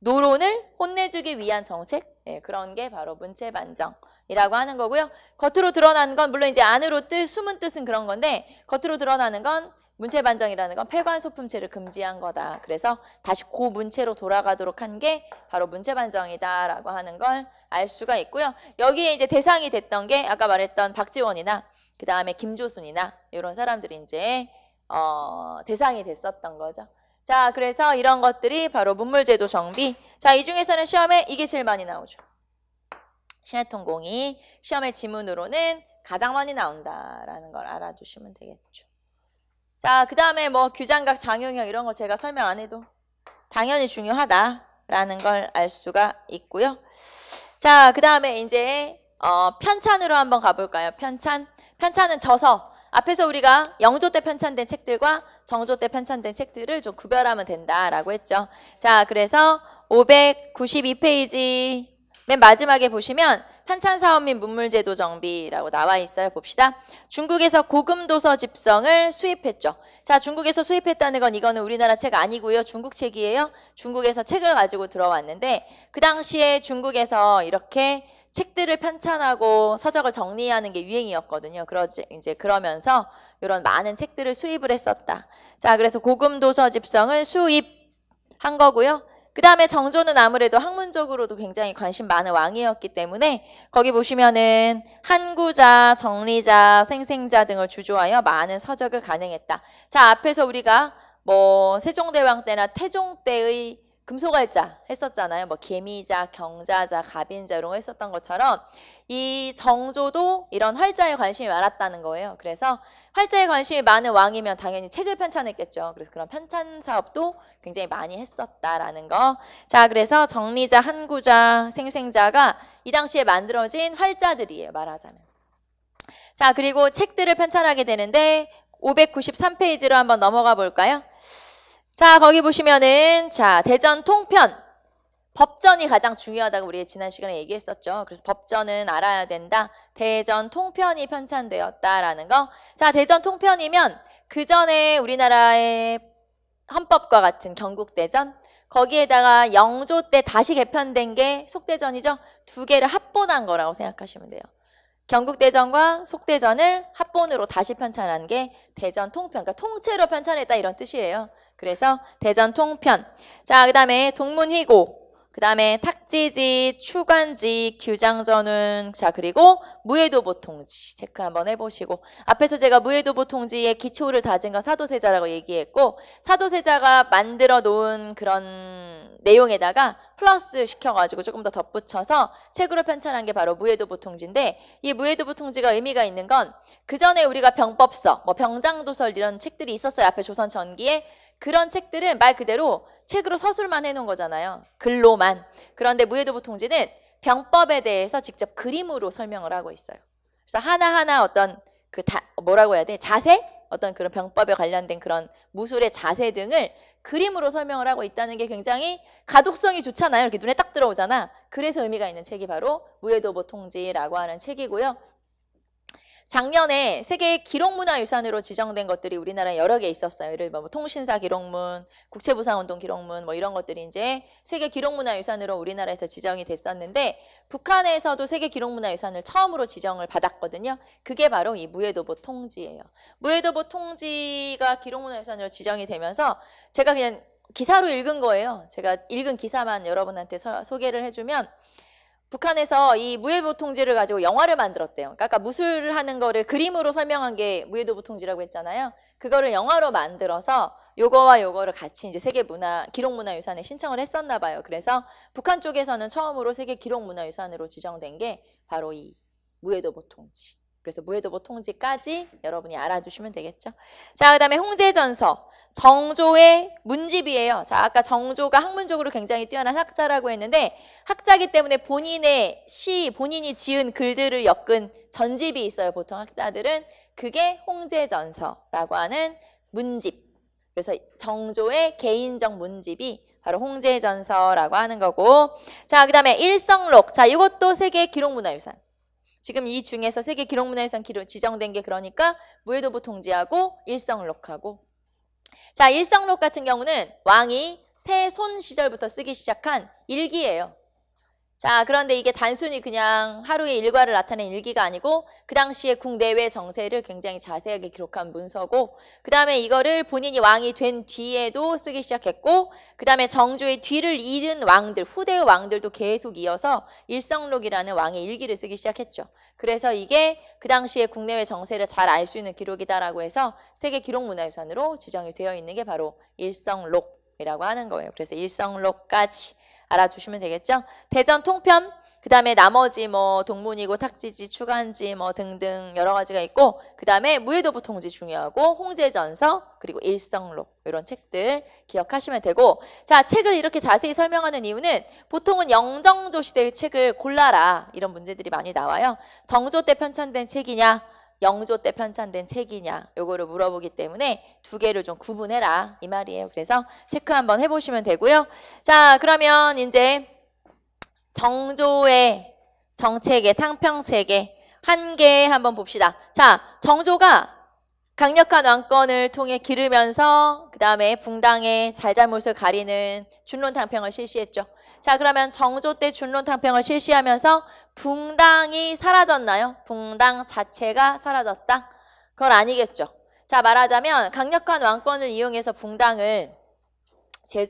Speaker 1: 노론을 혼내주기 위한 정책 네, 그런 게 바로 문체 반정 이라고 하는 거고요. 겉으로 드러나는 건 물론 이제 안으로 뜻 숨은 뜻은 그런 건데 겉으로 드러나는 건 문체 반정이라는 건 폐관 소품체를 금지한 거다. 그래서 다시 고 문체로 돌아가도록 한 게 바로 문체 반정이다라고 하는 걸 알 수가 있고요. 여기에 이제 대상이 됐던 게 아까 말했던 박지원이나 그 다음에 김조순이나 이런 사람들이 이제 어, 대상이 됐었던 거죠. 자, 그래서 이런 것들이 바로 문물제도 정비. 자, 이 중에서는 시험에 이게 제일 많이 나오죠. 신해통공이 시험의 지문으로는 가장 많이 나온다라는 걸 알아두시면 되겠죠. 자, 그 다음에 뭐 규장각, 장용형 이런 거 제가 설명 안 해도 당연히 중요하다라는 걸 알 수가 있고요. 자, 그 다음에 이제 어, 편찬으로 한번 가볼까요? 편찬. 편찬은 저서. 앞에서 우리가 영조 때 편찬된 책들과 정조 때 편찬된 책들을 좀 구별하면 된다라고 했죠. 자, 그래서 592페이지 맨 마지막에 보시면 편찬사업 및 문물제도 정비라고 나와 있어요. 봅시다. 중국에서 고금도서 집성을 수입했죠. 자, 중국에서 수입했다는 건 이거는 우리나라 책 아니고요. 중국 책이에요. 중국에서 책을 가지고 들어왔는데 그 당시에 중국에서 이렇게 책들을 편찬하고 서적을 정리하는 게 유행이었거든요. 그러지 이제 그러면서 이런 많은 책들을 수입을 했었다. 자, 그래서 고금 도서 집성을 수입한 거고요. 그 다음에 정조는 아무래도 학문적으로도 굉장히 관심 많은 왕이었기 때문에 거기 보시면은 한구자, 정리자, 생생자 등을 주조하여 많은 서적을 간행했다. 자, 앞에서 우리가 뭐 세종대왕 때나 태종 때의 금소갈자 했었잖아요. 뭐 개미자, 경자자, 갑인자 이런 거 했었던 것처럼 이 정조도 이런 활자에 관심이 많았다는 거예요. 그래서 활자에 관심이 많은 왕이면 당연히 책을 편찬했겠죠. 그래서 그런 편찬 사업도 굉장히 많이 했었다라는 거. 자, 그래서 정리자, 한구자, 생생자가 이 당시에 만들어진 활자들이에요. 말하자면. 자, 그리고 책들을 편찬하게 되는데 593페이지로 한번 넘어가 볼까요? 자, 거기 보시면은 자, 대전 통편 법전이 가장 중요하다고 우리 지난 시간에 얘기했었죠. 그래서 법전은 알아야 된다. 대전 통편이 편찬되었다라는 거. 자, 대전 통편이면 그 전에 우리나라의 헌법과 같은 경국대전 거기에다가 영조 때 다시 개편된 게 속대전이죠. 두 개를 합본한 거라고 생각하시면 돼요. 경국대전과 속대전을 합본으로 다시 편찬한 게 대전 통편, 그러니까 통째로 편찬했다 이런 뜻이에요. 그래서 대전 통편. 자, 그 다음에 동문휘고. 그 다음에 탁지지, 추관지, 규장전운, 자 그리고 무예도보통지 체크 한번 해보시고 앞에서 제가 무예도보통지의 기초를 다진 건 사도세자라고 얘기했고 사도세자가 만들어 놓은 그런 내용에다가 플러스 시켜가지고 조금 더 덧붙여서 책으로 편찬한 게 바로 무예도보통지인데 이 무예도보통지가 의미가 있는 건 그 전에 우리가 병법서, 뭐 병장도설 이런 책들이 있었어요. 앞에 조선 전기에. 그런 책들은 말 그대로 책으로 서술만 해놓은 거잖아요. 글로만. 그런데 무예도보 통지는 병법에 대해서 직접 그림으로 설명을 하고 있어요. 그래서 하나하나 어떤 그 다, 뭐라고 해야 돼? 자세? 어떤 그런 병법에 관련된 그런 무술의 자세 등을 그림으로 설명을 하고 있다는 게 굉장히 가독성이 좋잖아요. 이렇게 눈에 딱 들어오잖아. 그래서 의미가 있는 책이 바로 무예도보 통지라고 하는 책이고요. 작년에 세계 기록문화유산으로 지정된 것들이 우리나라에 여러 개 있었어요. 예를 들면 뭐 통신사 기록문, 국채부상운동 기록문 뭐 이런 것들이 이제 세계 기록문화유산으로 우리나라에서 지정이 됐었는데 북한에서도 세계 기록문화유산을 처음으로 지정을 받았거든요. 그게 바로 이 무예도보 통지예요. 무예도보 통지가 기록문화유산으로 지정이 되면서 제가 그냥 기사로 읽은 거예요. 제가 읽은 기사만 여러분한테 서, 소개를 해주면 북한에서 이 무예도 통지를 가지고 영화를 만들었대요. 그러니까 아까 무술을 하는 거를 그림으로 설명한 게 무예도보 통지라고 했잖아요. 그거를 영화로 만들어서 요거와 요거를 같이 이제 세계 문화 기록 문화 유산에 신청을 했었나 봐요. 그래서 북한 쪽에서는 처음으로 세계 기록 문화 유산으로 지정된 게 바로 이 무예도보 통지. 그래서 무예도보 통지까지 여러분이 알아두시면 되겠죠. 자, 그 다음에 홍제전서. 정조의 문집이에요. 자, 아까 정조가 학문적으로 굉장히 뛰어난 학자라고 했는데 학자기 때문에 본인의 시, 본인이 지은 글들을 엮은 전집이 있어요. 보통 학자들은 그게 홍제전서라고 하는 문집. 그래서 정조의 개인적 문집이 바로 홍제전서라고 하는 거고 자, 그다음에 일성록. 자, 이것도 세계 기록문화유산. 지금 이 중에서 세계 기록문화유산 기록 지정된 게 그러니까 무해도부 통지하고 일성록하고 자, 일성록 같은 경우는 왕이 세손 시절부터 쓰기 시작한 일기예요. 자, 그런데 이게 단순히 그냥 하루의 일과를 나타낸 일기가 아니고 그 당시에 국내외 정세를 굉장히 자세하게 기록한 문서고 그 다음에 이거를 본인이 왕이 된 뒤에도 쓰기 시작했고 그 다음에 정조의 뒤를 이은 왕들, 후대의 왕들도 계속 이어서 일성록이라는 왕의 일기를 쓰기 시작했죠. 그래서 이게 그 당시에 국내외 정세를 잘 알 수 있는 기록이다라고 해서 세계 기록문화유산으로 지정이 되어 있는 게 바로 일성록이라고 하는 거예요. 그래서 일성록까지 알아두시면 되겠죠. 대전 통편 그 다음에 나머지 뭐 동문이고 탁지지 추간지 뭐 등등 여러 가지가 있고 그 다음에 무예도부 통지 중요하고 홍제전서 그리고 일성록 이런 책들 기억하시면 되고 자 책을 이렇게 자세히 설명하는 이유는 보통은 영정조 시대의 책을 골라라 이런 문제들이 많이 나와요 정조 때 편찬된 책이냐 영조 때 편찬된 책이냐 요거를 물어보기 때문에 두 개를 좀 구분해라 이 말이에요. 그래서 체크 한번 해보시면 되고요. 자 그러면 이제 정조의 정책의 탕평책의 한계 한번 봅시다. 자 정조가 강력한 왕권을 통해 기르면서 그 다음에 붕당의 잘잘못을 가리는 준론탕평을 실시했죠. 자 그러면 정조 때 준론 탕평을 실시하면서 붕당이 사라졌나요? 붕당 자체가 사라졌다? 그건 아니겠죠. 자 말하자면 강력한 왕권을 이용해서 붕당을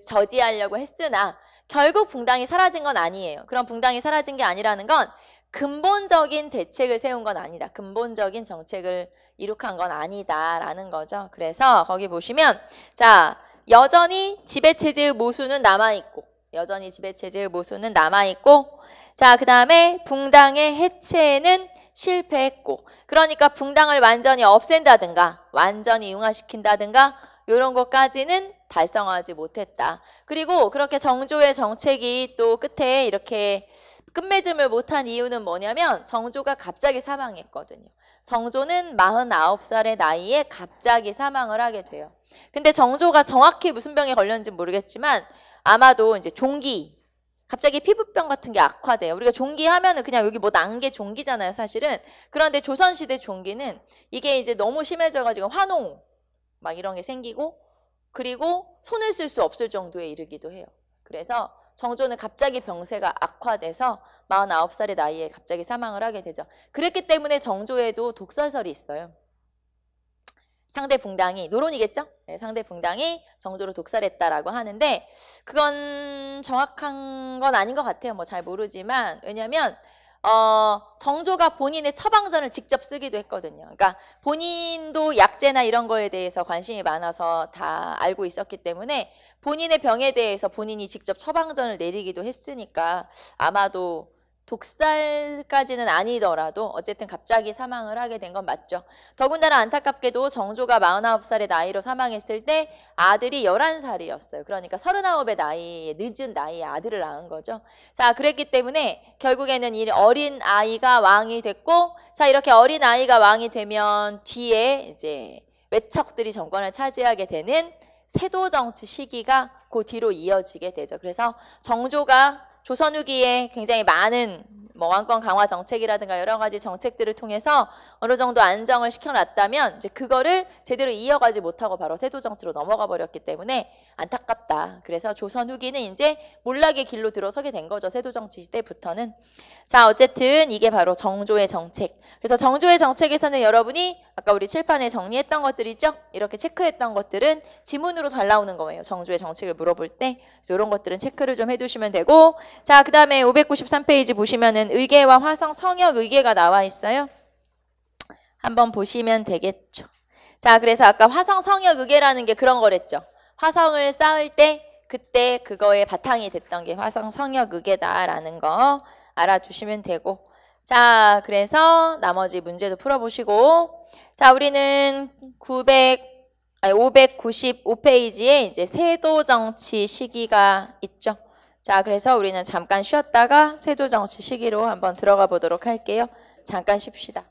Speaker 1: 저지하려고 했으나 결국 붕당이 사라진 건 아니에요. 그럼 붕당이 사라진 게 아니라는 건 근본적인 대책을 세운 건 아니다. 근본적인 정책을 이룩한 건 아니다라는 거죠. 그래서 거기 보시면 자 여전히 지배체제의 모수는 남아있고 여전히 지배체제의 모수는 남아있고 자, 그 다음에 붕당의 해체는 실패했고 그러니까 붕당을 완전히 없앤다든가 완전히 융화시킨다든가 이런 것까지는 달성하지 못했다. 그리고 그렇게 정조의 정책이 또 끝에 이렇게 끝맺음을 못한 이유는 뭐냐면 정조가 갑자기 사망했거든요. 정조는 49살의 나이에 갑자기 사망을 하게 돼요. 근데 정조가 정확히 무슨 병에 걸렸는지 모르겠지만 아마도 이제 종기 갑자기 피부병 같은 게 악화돼요. 우리가 종기 하면은 그냥 여기 뭐 난 게 종기잖아요, 사실은. 그런데 조선시대 종기는 이게 이제 너무 심해져가지고 화농 막 이런 게 생기고 그리고 손을 쓸 수 없을 정도에 이르기도 해요. 그래서 정조는 갑자기 병세가 악화돼서 49살의 나이에 갑자기 사망을 하게 되죠. 그랬기 때문에 정조에도 독설설이 있어요. 상대 붕당이 노론이겠죠? 네, 상대 붕당이 정조를 독살했다라고 하는데 그건 정확한 건 아닌 것 같아요. 뭐 잘 모르지만 왜냐하면 어, 정조가 본인의 처방전을 직접 쓰기도 했거든요. 그러니까 본인도 약재나 이런 거에 대해서 관심이 많아서 다 알고 있었기 때문에 본인의 병에 대해서 본인이 직접 처방전을 내리기도 했으니까 아마도 독살까지는 아니더라도 어쨌든 갑자기 사망을 하게 된 건 맞죠. 더군다나 안타깝게도 정조가 49살의 나이로 사망했을 때 아들이 11살이었어요. 그러니까 39의 나이에 늦은 나이에 아들을 낳은 거죠. 자, 그랬기 때문에 결국에는 이 어린 아이가 왕이 됐고 자, 이렇게 어린 아이가 왕이 되면 뒤에 이제 외척들이 정권을 차지하게 되는 세도 정치 시기가 그 뒤로 이어지게 되죠. 그래서 정조가 조선 후기에 굉장히 많은 뭐 왕권 강화 정책이라든가 여러 가지 정책들을 통해서 어느 정도 안정을 시켜놨다면 이제 그거를 제대로 이어가지 못하고 바로 세도 정치로 넘어가 버렸기 때문에 안타깝다. 그래서 조선 후기는 이제 몰락의 길로 들어서게 된 거죠. 세도 정치 시대부터는. 자, 어쨌든 이게 바로 정조의 정책. 그래서 정조의 정책에서는 여러분이 아까 우리 칠판에 정리했던 것들 있죠? 이렇게 체크했던 것들은 지문으로 잘 나오는 거예요. 정조의 정책을 물어볼 때. 그래서 이런 것들은 체크를 좀 해두시면 되고 자, 그 다음에 593페이지 보시면은 의계와 화성 성역 의계가 나와 있어요. 한번 보시면 되겠죠. 자, 그래서 아까 화성 성역 의계라는 게 그런 거랬죠. 화성을 쌓을 때 그때 그거의 바탕이 됐던 게 화성 성역 의계다라는 거 알아두시면 되고 자, 그래서 나머지 문제도 풀어보시고 자, 우리는 900 아니 595페이지에 이제 세도 정치 시기가 있죠. 자, 그래서 우리는 잠깐 쉬었다가 세도 정치 시기로 한번 들어가 보도록 할게요. 잠깐 쉽시다.